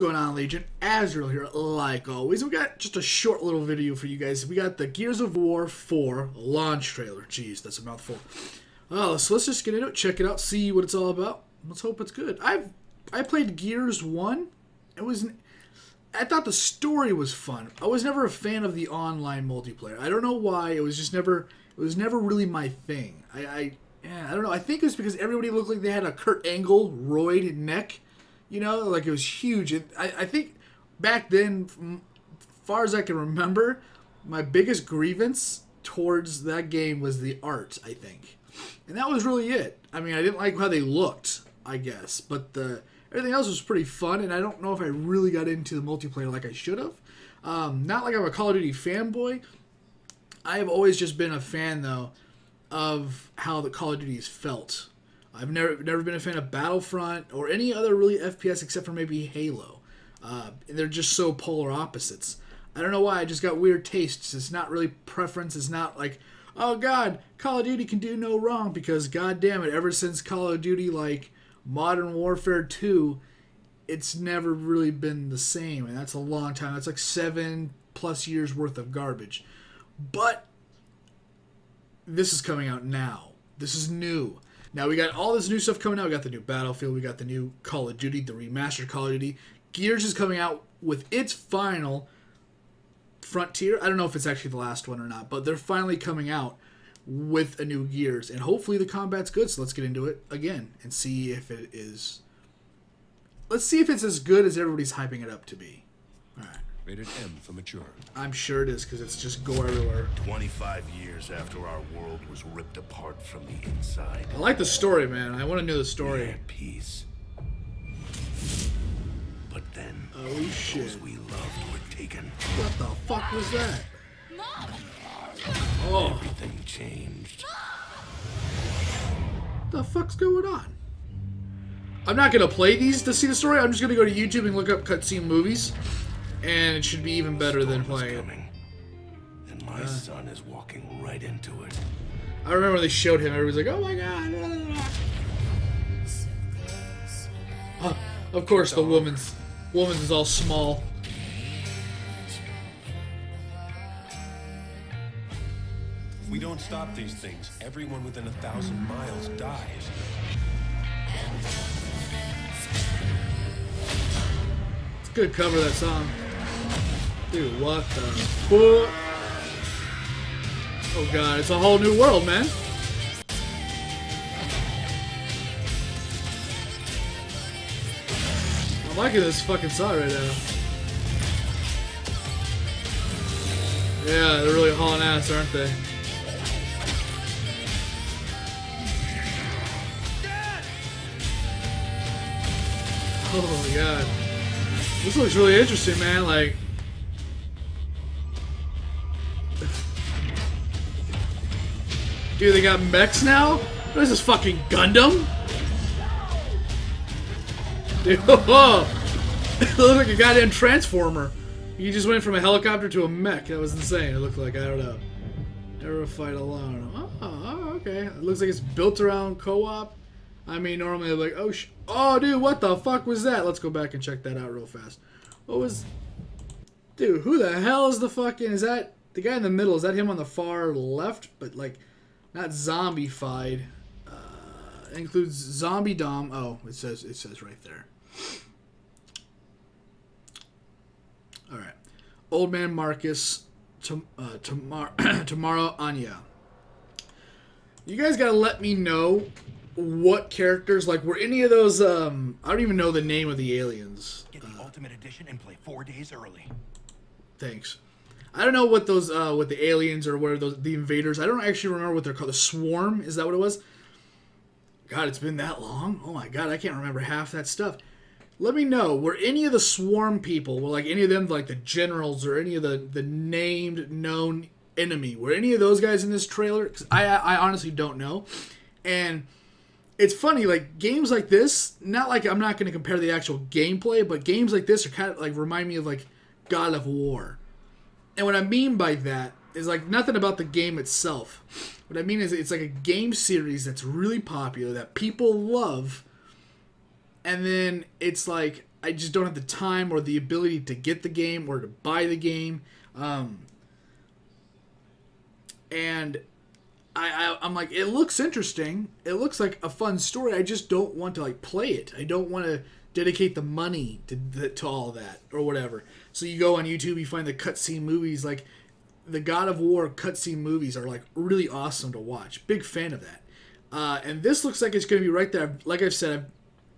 going on, Legion? Azrael here, like always. We got just a short little video for you guys. We got the Gears of War 4 launch trailer. Jeez, that's a mouthful. Oh, so let's just get into it, check it out, see what it's all about. Let's hope it's good. I've I played Gears 1. It was I thought the story was fun. I was never a fan of the online multiplayer. I don't know why. It was just never it was never really my thing. I, I yeah, I don't know. I think it was because everybody looked like they had a Kurt Angle roid neck you know, like it was huge. And I, I think back then, far as I can remember, my biggest grievance towards that game was the art. I think, and that was really it. I mean, I didn't like how they looked, I guess, but the everything else was pretty fun. And I don't know if I really got into the multiplayer like I should have. Um, not like I'm a Call of Duty fanboy. I have always just been a fan though of how the Call of Duty's felt I've never never been a fan of Battlefront or any other really FPS except for maybe Halo. Uh, they're just so polar opposites. I don't know why. I just got weird tastes. It's not really preference. It's not like, oh God, Call of Duty can do no wrong because God damn it, ever since Call of Duty like Modern Warfare 2, it's never really been the same, and that's a long time. That's like seven plus years worth of garbage. But this is coming out now. This is new. Now we got all this new stuff coming out. We got the new Battlefield. We got the new Call of Duty, the remastered Call of Duty. Gears is coming out with its final Frontier. I don't know if it's actually the last one or not, but they're finally coming out with a new Gears, and hopefully the combat's good. So let's get into it again and see if it is. Let's see if it's as good as everybody's hyping it up to be. All right. Rated M for mature. I'm sure it is because it's just gore everywhere. 25 years after our world was ripped apart from the inside. I like the story, man. I want to know the story. at peace. But then, oh shit, those we loved were taken. What the fuck was that? Mom. Oh, everything changed. The fuck's going on? I'm not gonna play these to see the story. I'm just gonna go to YouTube and look up cutscene movies and it should be even better than playing it. And my uh, son is walking right into it. I remember they showed him. Everybody's like, "Oh my god!" Uh, of course, the woman's woman's is all small. If we don't stop these things, everyone within a thousand miles dies. It's good cover that song. Dude, what the fuck? Oh god, it's a whole new world, man. I'm liking this fucking song right now. Yeah, they're really hauling ass, aren't they? Oh my god. This looks really interesting, man. Like, Dude, they got mechs now? What is this, fucking Gundam? Dude, it looked like a goddamn transformer. You just went from a helicopter to a mech. That was insane. It looked like, I don't know. Never fight alone. Oh, okay. It looks like it's built around co-op. I mean, normally like, oh, sh oh, dude, what the fuck was that? Let's go back and check that out real fast. What was... Dude, who the hell is the fucking... Is that... The guy in the middle, is that him on the far left? But, like... Not zombified. Uh, includes zombie dom. Oh, it says it says right there. All right, old man Marcus. To, uh, tomorrow, tomorrow Anya. You guys gotta let me know what characters like were any of those. Um, I don't even know the name of the aliens. Get the uh, Ultimate Edition and play four days early. Thanks. I don't know what those uh, what the aliens or what those the invaders. I don't actually remember what they're called. The swarm is that what it was? God, it's been that long. Oh my god, I can't remember half that stuff. Let me know. Were any of the swarm people, were like any of them, like the generals or any of the the named known enemy, were any of those guys in this trailer? Because I I honestly don't know. And it's funny, like games like this. Not like I'm not going to compare the actual gameplay, but games like this are kind of like remind me of like God of War and what I mean by that is like nothing about the game itself. What I mean is it's like a game series that's really popular that people love, and then it's like I just don't have the time or the ability to get the game or to buy the game. Um, and I, I I'm like, it looks interesting. It looks like a fun story. I just don't want to like play it. I don't want to dedicate the money to to all that or whatever. So you go on YouTube, you find the cutscene movies like the God of War cutscene movies are like really awesome to watch. Big fan of that. Uh, and this looks like it's going to be right there. Like I've said,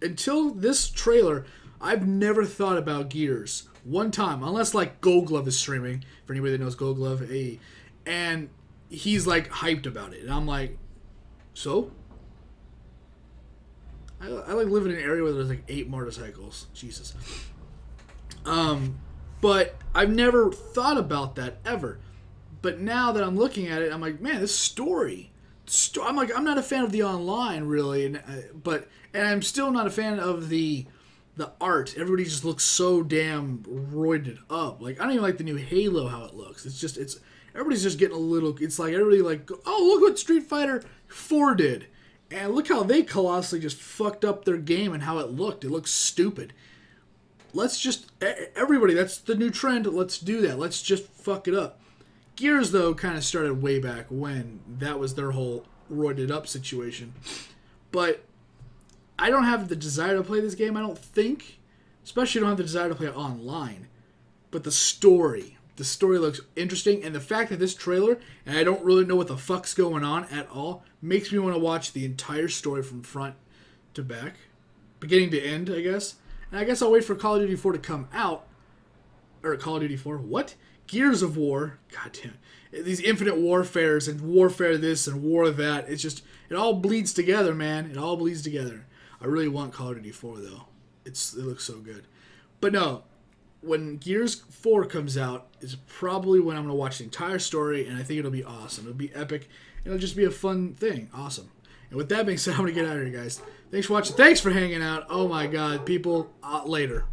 I've, until this trailer, I've never thought about Gears one time, unless like Gold Glove is streaming. For anybody that knows Gold Glove, hey, and he's like hyped about it, and I'm like, so. I, I like live in an area where there's like eight motorcycles. Jesus. Um, but I've never thought about that ever. But now that I'm looking at it, I'm like, man, this story. sto- I'm like, I'm not a fan of the online really, and uh, but and I'm still not a fan of the the art. Everybody just looks so damn roided up. Like I don't even like the new Halo how it looks. It's just it's everybody's just getting a little. It's like everybody like, oh look what Street Fighter Four did, and look how they colossally just fucked up their game and how it looked. It looks stupid. Let's just everybody that's the new trend. Let's do that. Let's just fuck it up. Gears though kind of started way back when that was their whole roided up situation. But i don't have the desire to play this game i don't think. Especially don't have the desire to play it online. But the story the story looks interesting and the fact that this trailer and i don't really know what the fuck's going on at all makes me want to watch the entire story from front to back beginning to end i guess and I guess I'll wait for Call of Duty 4 to come out. Or Call of Duty 4? What? Gears of War. God damn. it. These infinite warfares and warfare this and war that. It's just, it all bleeds together, man. It all bleeds together. I really want Call of Duty 4, though. It's It looks so good. But no, when Gears 4 comes out, is probably when I'm going to watch the entire story, and I think it'll be awesome. It'll be epic. And it'll just be a fun thing. Awesome. And with that being said, I'm going to get out of here, guys. Thanks for watching. Thanks for hanging out. Oh my God, people. Uh, later.